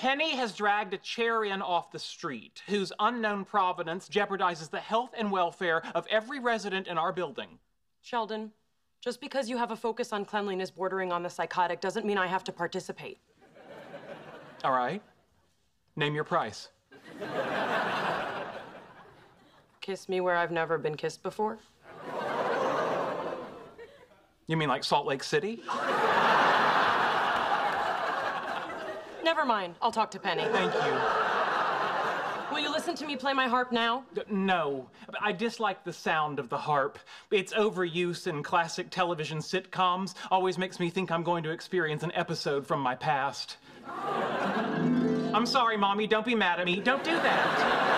Penny has dragged a chair in off the street whose unknown provenance jeopardizes the health and welfare of every resident in our building. Sheldon, just because you have a focus on cleanliness bordering on the psychotic doesn't mean I have to participate. All right. Name your price. Kiss me where I've never been kissed before? You mean like Salt Lake City? Never mind. I'll talk to Penny. Thank you. Will you listen to me play my harp now? No, I dislike the sound of the harp. Its overuse in classic television sitcoms always makes me think I'm going to experience an episode from my past. I'm sorry, Mommy. Don't be mad at me. Don't do that.